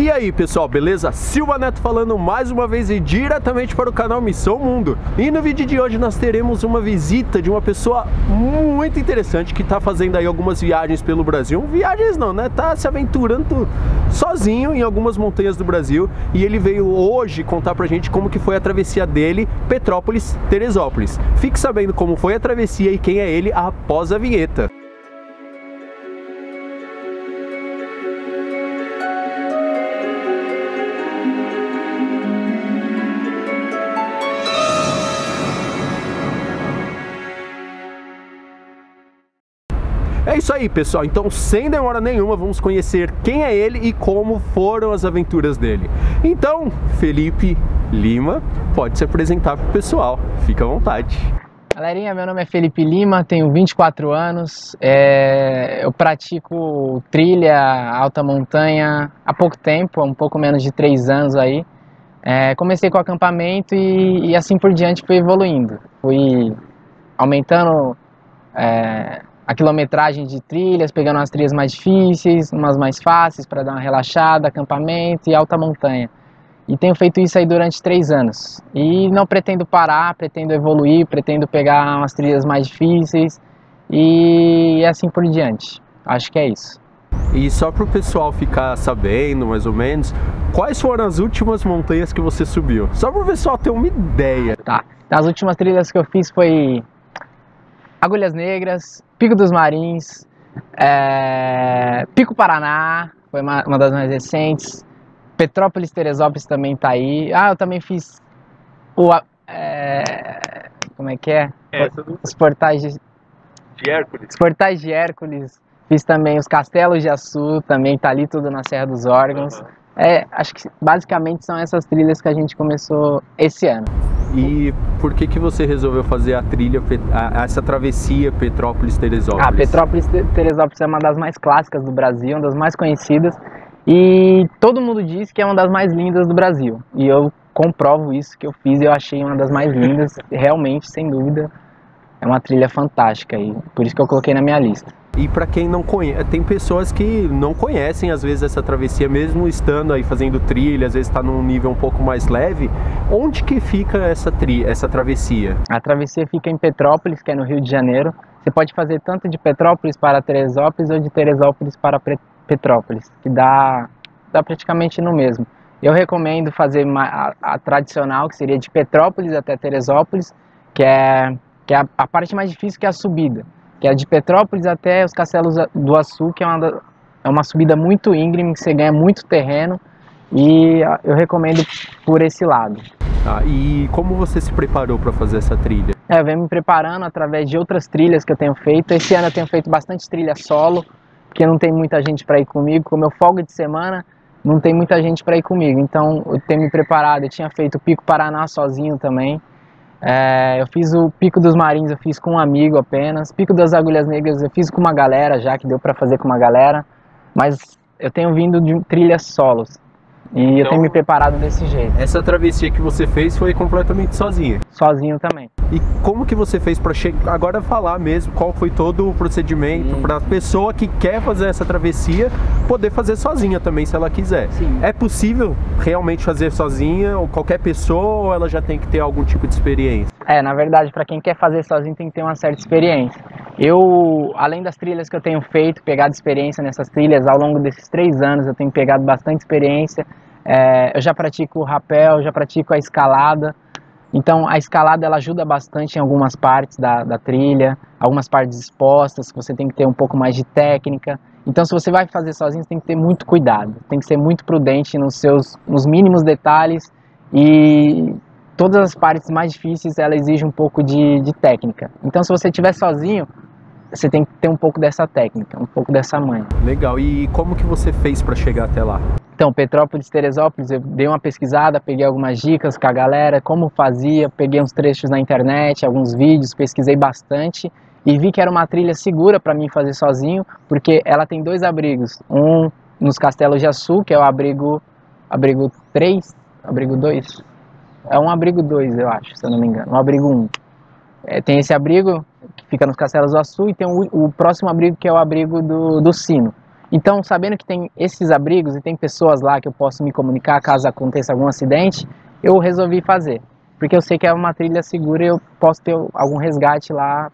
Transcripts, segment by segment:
E aí pessoal, beleza? Silva Neto falando mais uma vez e diretamente para o canal Missão Mundo. E no vídeo de hoje nós teremos uma visita de uma pessoa muito interessante que está fazendo aí algumas viagens pelo Brasil. Viagens não, né? Tá se aventurando sozinho em algumas montanhas do Brasil e ele veio hoje contar pra gente como que foi a travessia dele, Petrópolis-Teresópolis. Fique sabendo como foi a travessia e quem é ele após a vinheta. Isso aí, pessoal. Então, sem demora nenhuma, vamos conhecer quem é ele e como foram as aventuras dele. Então, Felipe Lima pode se apresentar para o pessoal. Fica à vontade. Galerinha, meu nome é Felipe Lima, tenho 24 anos, é, eu pratico trilha, alta montanha há pouco tempo, há um pouco menos de 3 anos aí. É, comecei com acampamento e, e, assim por diante fui evoluindo, fui aumentando é, a quilometragem de trilhas, pegando as trilhas mais difíceis, umas mais fáceis para dar uma relaxada, acampamento e alta montanha. E tenho feito isso aí durante três anos. E não pretendo parar, pretendo evoluir, pretendo pegar umas trilhas mais difíceis e assim por diante. Acho que é isso. E só para o pessoal ficar sabendo, mais ou menos, quais foram as últimas montanhas que você subiu? Só para o pessoal ter uma ideia. Tá. As últimas trilhas que eu fiz foi Agulhas Negras, Pico dos Marins, é, Pico Paraná, foi uma, uma, das mais recentes. Petrópolis Teresópolis também tá aí. Ah, eu também fiz o. É, como é que é? Os portais de, de Hércules. Os portais de Hércules. Fiz também os Castelos de Açu, também tá ali tudo na Serra dos Órgãos. Uhum. É, acho que basicamente são essas trilhas que a gente começou esse ano. E por que que você resolveu fazer a trilha, essa travessia Petrópolis-Teresópolis? Ah, Petrópolis-Teresópolis é uma das mais clássicas do Brasil, uma das mais conhecidas. E todo mundo diz que é uma das mais lindas do Brasil. E eu comprovo isso que eu fiz eu achei uma das mais lindas, realmente, sem dúvida. É uma trilha fantástica e por isso que eu coloquei na minha lista. E para quem não conhece, tem pessoas que não conhecem às vezes essa travessia, mesmo estando aí fazendo trilha, às vezes está num nível um pouco mais leve. Onde que fica essa, tri, essa travessia? A travessia fica em Petrópolis, que é no Rio de Janeiro. Você pode fazer tanto de Petrópolis para Teresópolis ou de Teresópolis para Petrópolis, que dá, dá praticamente no mesmo. Eu recomendo fazer a, a tradicional, que seria de Petrópolis até Teresópolis, que é, que é a, a parte mais difícil, que é a subida que é de Petrópolis até os Castelos do Açu, que é uma, é uma subida muito íngreme, que você ganha muito terreno e eu recomendo por esse lado. Ah, e como você se preparou para fazer essa trilha? É, eu venho me preparando através de outras trilhas que eu tenho feito. Esse ano eu tenho feito bastante trilha solo, porque não tem muita gente para ir comigo. Como eu folga de semana, não tem muita gente para ir comigo. Então eu tenho me preparado. Eu tinha feito o Pico Paraná sozinho também. É, eu fiz o Pico dos Marins, eu fiz com um amigo apenas. Pico das Agulhas Negras, eu fiz com uma galera já, que deu para fazer com uma galera. Mas eu tenho vindo de trilhas solos. E então, eu tenho me preparado desse jeito. Essa travessia que você fez foi completamente sozinha? Sozinho também. E como que você fez para chegar agora falar mesmo qual foi todo o procedimento para a pessoa que quer fazer essa travessia poder fazer sozinha também se ela quiser? Sim. É possível realmente fazer sozinha ou qualquer pessoa ou ela já tem que ter algum tipo de experiência? É, na verdade, para quem quer fazer sozinho tem que ter uma certa experiência. Eu, além das trilhas que eu tenho feito, pegado experiência nessas trilhas ao longo desses três anos, eu tenho pegado bastante experiência. É, eu já pratico o rapel, já pratico a escalada. Então a escalada ela ajuda bastante em algumas partes da, da trilha, algumas partes expostas, você tem que ter um pouco mais de técnica. Então se você vai fazer sozinho, você tem que ter muito cuidado, tem que ser muito prudente nos seus nos mínimos detalhes e todas as partes mais difíceis ela exige um pouco de, de técnica. Então se você estiver sozinho, você tem que ter um pouco dessa técnica, um pouco dessa manha. Legal. E como que você fez para chegar até lá? Então, Petrópolis, Teresópolis, eu dei uma pesquisada, peguei algumas dicas com a galera, como fazia, peguei uns trechos na internet, alguns vídeos, pesquisei bastante e vi que era uma trilha segura para mim fazer sozinho, porque ela tem dois abrigos, um nos Castelos de Açu, que é o abrigo abrigo 3, abrigo 2, é um abrigo 2, eu acho, se eu não me engano, um abrigo 1. É, tem esse abrigo fica nos Castelos do Açu e tem o, o, próximo abrigo que é o abrigo do, do Sino. Então, sabendo que tem esses abrigos e tem pessoas lá que eu posso me comunicar caso aconteça algum acidente, eu resolvi fazer. Porque eu sei que é uma trilha segura e eu posso ter algum resgate lá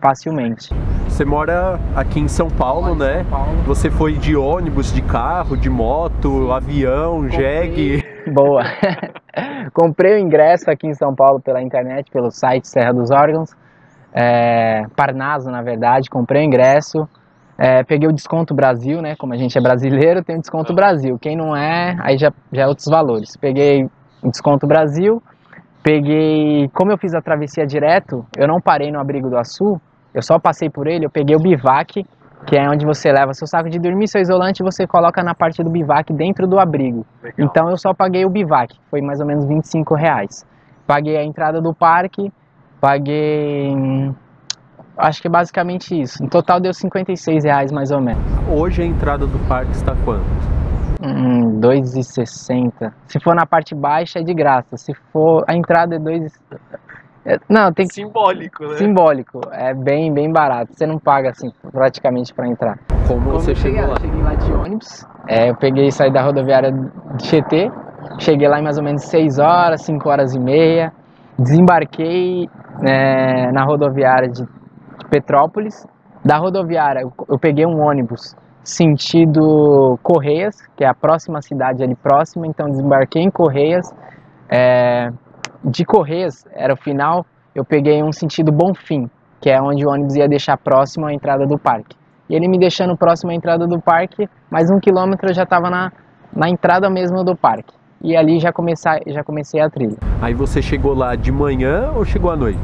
facilmente. Você mora aqui em São Paulo, né? São Paulo. Você foi de ônibus, de carro, de moto, Sim. avião, Comprei. jegue? Boa. Comprei o ingresso aqui em São Paulo pela internet, pelo site Serra dos Órgãos. É, Parnaso, na verdade. Comprei o ingresso. É, peguei o desconto Brasil, né? Como a gente é brasileiro, tem o desconto Brasil. Quem não é, aí já, já é outros valores. Peguei o desconto Brasil. Peguei, como eu fiz a travessia direto, eu não parei no abrigo do Açu, eu só passei por ele, eu peguei o bivac, que é onde você leva seu saco de dormir, seu isolante, você coloca na parte do bivac dentro do abrigo. Legal. Então eu só paguei o bivac, foi mais ou menos 25 reais. Paguei a entrada do parque, paguei. Acho que é basicamente isso. No total deu 56 reais mais ou menos. Hoje a entrada do parque está quanto? Hum, 2,60. Se for na parte baixa é de graça. Se for a entrada é 2 é, Não, tem que simbólico, né? Simbólico. É bem, bem barato. Você não paga assim praticamente para entrar. Como, Como você chegou lá? Cheguei lá de ônibus. É, eu peguei e saí da rodoviária de Tietê. Cheguei lá em mais ou menos 6 horas, 5 horas e meia. Desembarquei é, na rodoviária de, Petrópolis. Da rodoviária eu peguei um ônibus sentido Correias, que é a próxima cidade ali próxima, então desembarquei em Correias. É, de Correias, era o final, eu peguei um sentido Bonfim, que é onde o ônibus ia deixar próximo à entrada do parque. E ele me deixando próximo à entrada do parque, mais um quilômetro eu já estava na, na entrada mesmo do parque. E ali já comecei, já comecei a trilha. Aí você chegou lá de manhã ou chegou à noite?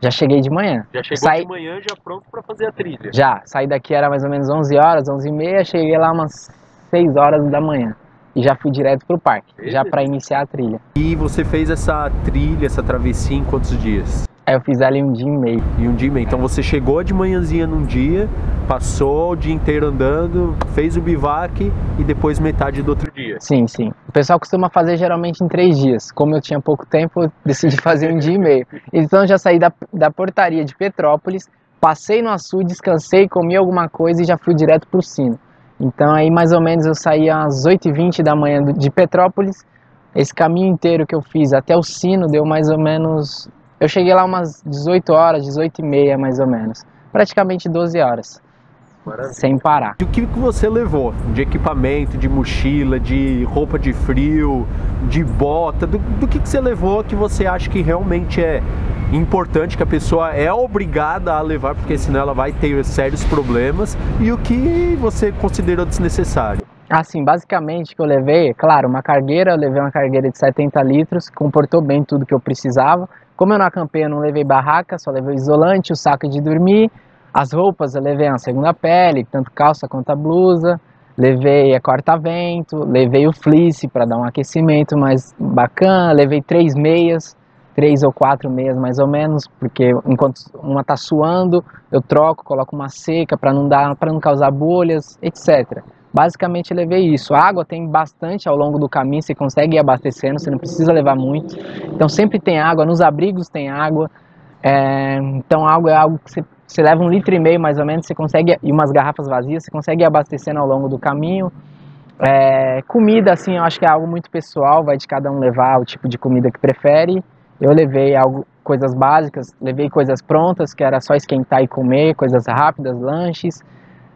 Já cheguei de manhã. Já chegou Sai... de manhã já pronto para fazer a trilha? Já, saí daqui era mais ou menos 11 horas, 11 e meia, cheguei lá umas 6 horas da manhã. E já fui direto pro parque, Beleza. já para iniciar a trilha. E você fez essa trilha, essa travessia em quantos dias? Aí eu fiz ela em um dia e meio. E um dia e meio. Então você chegou de manhãzinha num dia, passou o dia inteiro andando, fez o bivac e depois metade do outro dia. Sim, sim. O pessoal costuma fazer geralmente em três dias. Como eu tinha pouco tempo, eu decidi fazer um dia e meio. Então já saí da, da portaria de Petrópolis, passei no Açu, descansei, comi alguma coisa e já fui direto pro Sino. Então aí mais ou menos eu saí às 8h20 da manhã de Petrópolis. Esse caminho inteiro que eu fiz até o Sino deu mais ou menos eu cheguei lá umas 18 horas, 18 e meia mais ou menos. Praticamente 12 horas. Maravilha. Sem parar. E o que você levou de equipamento, de mochila, de roupa de frio, de bota? Do, do que, que você levou que você acha que realmente é importante, que a pessoa é obrigada a levar, porque senão ela vai ter sérios problemas? E o que você considerou desnecessário? Assim, basicamente o que eu levei, claro, uma cargueira, eu levei uma cargueira de 70 litros, comportou bem tudo que eu precisava. Como eu não acampei, eu não levei barraca, só levei o isolante, o saco de dormir. As roupas eu levei uma segunda pele, tanto calça quanto a blusa. Levei a corta-vento, levei o fleece para dar um aquecimento mais bacana, levei três meias, três ou quatro meias mais ou menos, porque enquanto uma tá suando, eu troco, coloco uma seca para não dar, para não causar bolhas, etc. Basicamente levei isso. A água tem bastante ao longo do caminho, você consegue ir abastecendo, você não precisa levar muito. Então sempre tem água, nos abrigos tem água. É, então água é algo que você, você, leva um litro e meio mais ou menos, você consegue, e umas garrafas vazias, você consegue ir abastecendo ao longo do caminho. É, comida, assim, eu acho que é algo muito pessoal, vai de cada um levar o tipo de comida que prefere. Eu levei algo, coisas básicas, levei coisas prontas, que era só esquentar e comer, coisas rápidas, lanches.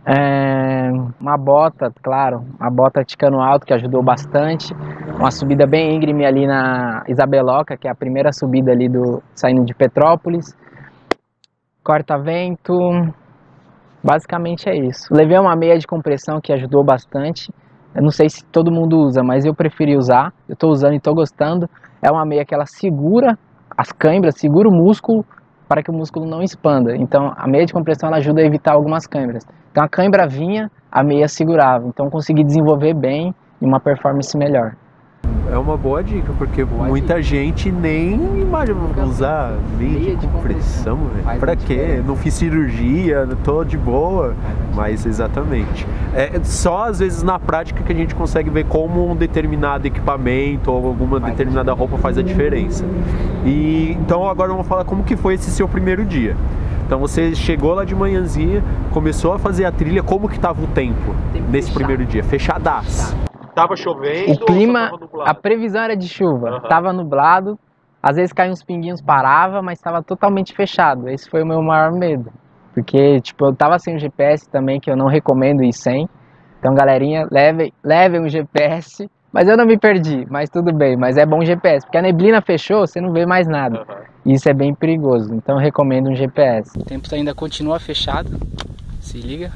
É, uma bota, claro, uma bota ticano alto que ajudou bastante. Uma subida bem íngreme ali na Isabeloca, que é a primeira subida ali do saindo de Petrópolis. Corta-vento. Basicamente é isso. Levei uma meia de compressão que ajudou bastante. Eu não sei se todo mundo usa, mas eu preferi usar. Eu estou usando e estou gostando. É uma meia que ela segura as câimbras, segura o músculo para que o músculo não expanda. Então, a meia de compressão ela ajuda a evitar algumas câimbras. Então, a câimbra vinha, a meia segurava. Então, consegui desenvolver bem e uma performance melhor. É uma boa dica, porque boa muita dica. gente nem imagina usar meia de compressão, velho. Pra quê? Não fiz cirurgia, tô de boa. Mas exatamente. É só às vezes na prática que a gente consegue ver como um determinado equipamento ou alguma determinada roupa faz a diferença. E então agora vamos falar como que foi esse seu primeiro dia. Então você chegou lá de manhãzinha, começou a fazer a trilha, como que tava o tempo, Tempo nesse fechado. primeiro dia? Fechadaço. Tava chovendo? O clima, a previsão era de chuva, Aham. tava nublado, às vezes caía uns pinguinhos, parava, mas estava totalmente fechado. Esse foi o meu maior medo, porque tipo eu tava sem o GPS também, que eu não recomendo ir sem. Então galerinha, levem, levem um GPS. Mas eu não me perdi, mas tudo bem, mas é bom GPS, porque a neblina fechou, você não vê mais nada. E Isso é bem perigoso, então eu recomendo um GPS. O tempo ainda continua fechado, se liga,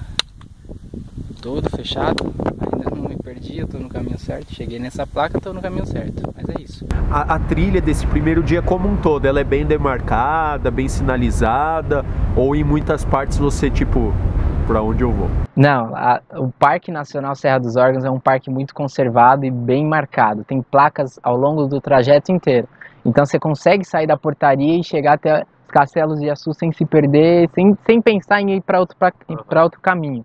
todo fechado, ainda não me perdi, eu tô no caminho certo, cheguei nessa placa, tô no caminho certo, mas é isso. A, a trilha desse primeiro dia como um todo, ela é bem demarcada, bem sinalizada? Ou em muitas partes você, tipo, pra onde eu vou? Não, a- o Parque Nacional Serra dos Órgãos é um parque muito conservado e bem marcado, tem placas ao longo do trajeto inteiro. Então você consegue sair da portaria e chegar até os castelos de Açu sem se perder, sem, sem pensar em ir para outro, pra outro caminho.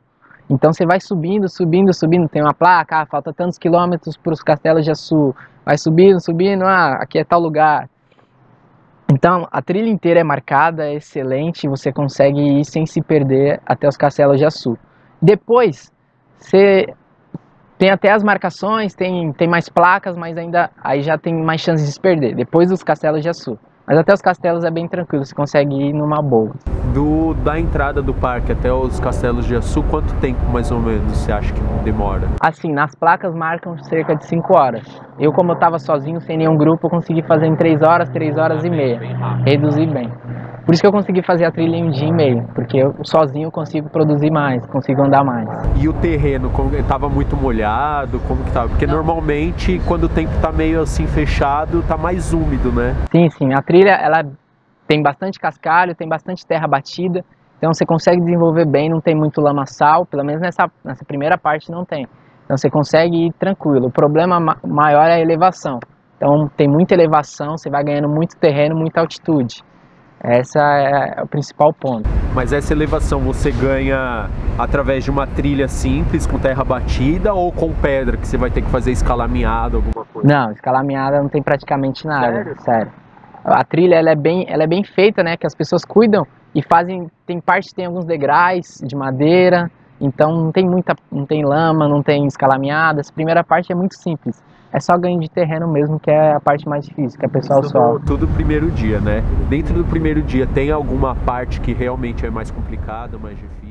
Então você vai subindo, subindo, subindo. Tem uma placa, ah, falta tantos quilômetros para os castelos de Açu. Vai subindo, subindo, ah, aqui é tal lugar. Então a trilha inteira é marcada, é excelente. Você consegue ir sem se perder até os castelos de Açu. Depois você tem até as marcações, tem, tem mais placas, mas ainda aí já tem mais chances de se perder. Depois dos castelos de Açu. Mas até os castelos é bem tranquilo, você consegue ir numa boa. Do, da entrada do parque até os castelos de Açu, quanto tempo mais ou menos você acha que demora? Assim, nas placas marcam cerca de 5 horas. Eu, como eu estava sozinho, sem nenhum grupo, consegui fazer em 3 horas, 3 horas e meia. Reduzir bem. Por isso que eu consegui fazer a trilha em um dia e meio, porque eu sozinho consigo produzir mais, consigo andar mais. E o terreno, como estava muito molhado, como que tava? Porque normalmente quando o tempo tá meio assim fechado, tá mais úmido, né? Sim, sim, a trilha ela tem bastante cascalho, tem bastante terra batida, então você consegue desenvolver bem, não tem muito lamaçal, pelo menos nessa, nessa primeira parte não tem. Então você consegue ir tranquilo. O problema ma- maior é a elevação. Então tem muita elevação, você vai ganhando muito terreno, muita altitude. Essa é o principal ponto. Mas essa elevação você ganha através de uma trilha simples, com terra batida, ou com pedra, que você vai ter que fazer escalaminhada, alguma coisa? Não, escalaminhada não tem praticamente nada, Sério? sério. A trilha ela é bem, ela é bem feita, né? Que as pessoas cuidam e fazem. Tem parte tem alguns degraus de madeira, então não tem muita, não tem lama, não tem escalaminhada. Essa primeira parte é muito simples. É só ganho de terreno mesmo, que é a parte mais difícil, que a pessoal Isso só. Tudo primeiro dia, né? Dentro do primeiro dia tem alguma parte que realmente é mais complicada, mais difícil.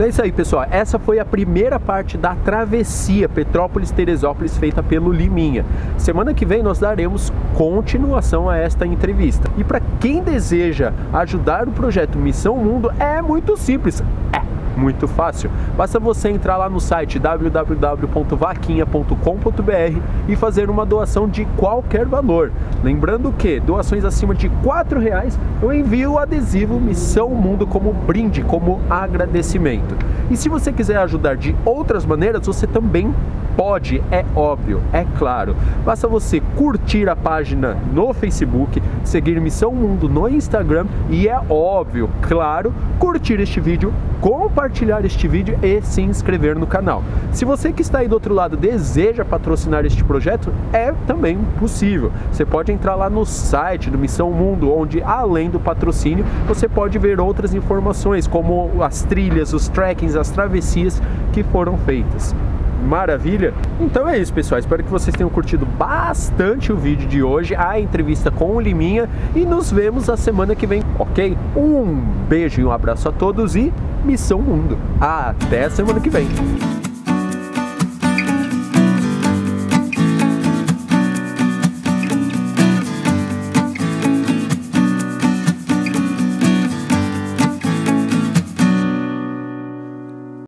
Então é isso aí, pessoal. Essa foi a primeira parte da travessia Petrópolis-Teresópolis feita pelo Liminha. Semana que vem nós daremos continuação a esta entrevista. E para quem deseja ajudar o projeto Missão Mundo, é muito simples. É muito fácil. Basta você entrar lá no site www.vaquinha.com.br e fazer uma doação de qualquer valor. Lembrando que doações acima de 4 reais eu envio o adesivo Missão Mundo como brinde, como agradecimento. E se você quiser ajudar de outras maneiras, você também pode, é óbvio, é claro. Basta você curtir a página no Facebook, seguir Missão Mundo no Instagram e é óbvio, claro, curtir este vídeo, compartilhar este vídeo e se inscrever no canal. Se você que está aí do outro lado deseja patrocinar este projeto, é também possível. Você pode entrar lá no site do Missão Mundo, onde além do patrocínio, você pode ver outras informações, como as trilhas, os trekkings, as travessias que foram feitas. Maravilha? Então é isso, pessoal. Espero que vocês tenham curtido bastante o vídeo de hoje, a entrevista com o Liminha e nos vemos a semana que vem, ok? Um beijo e um abraço a todos e Missão Mundo. Até semana que vem.